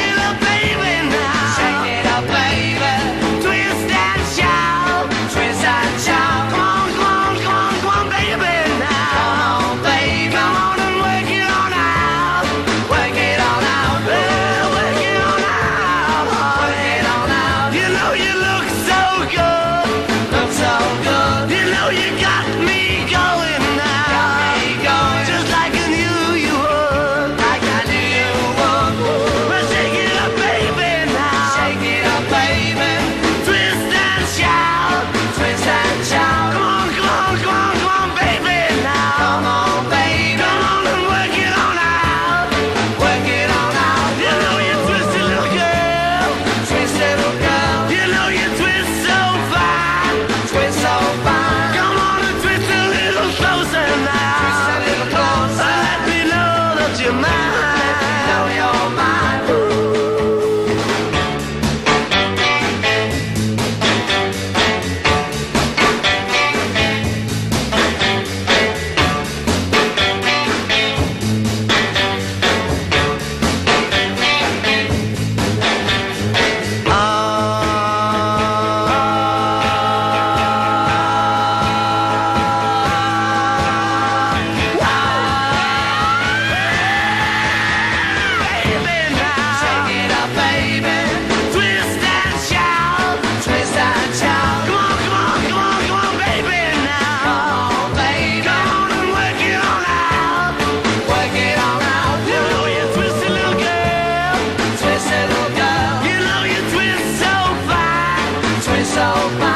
you a baby now. Get it up baby. Twist and shout. Twist and shout. Conga, conga, conga baby now. Baby, on and waking on now. Wake it all now. Let me wake you now. On and. You know you look so good. Look so good. You know you got so far.